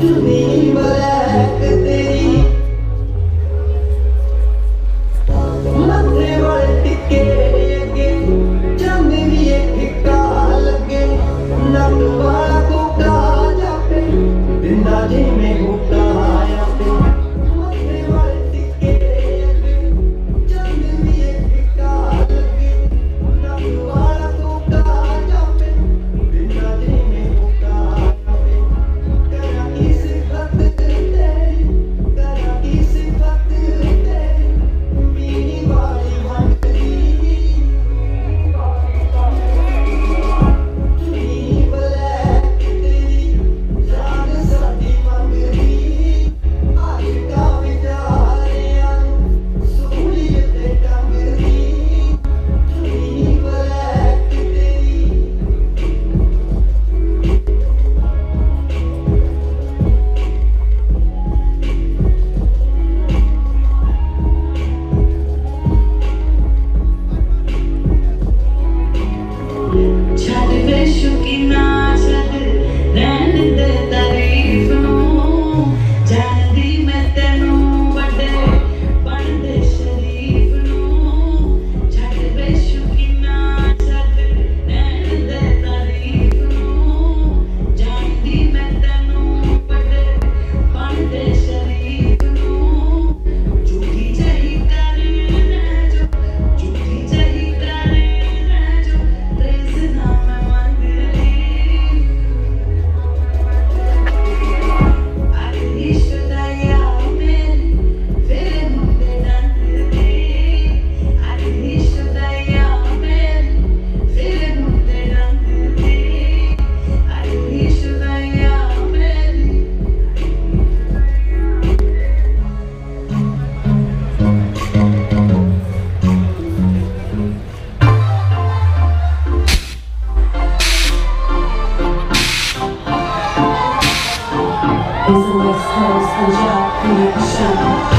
to me, but I is a West Coast and Jack connection.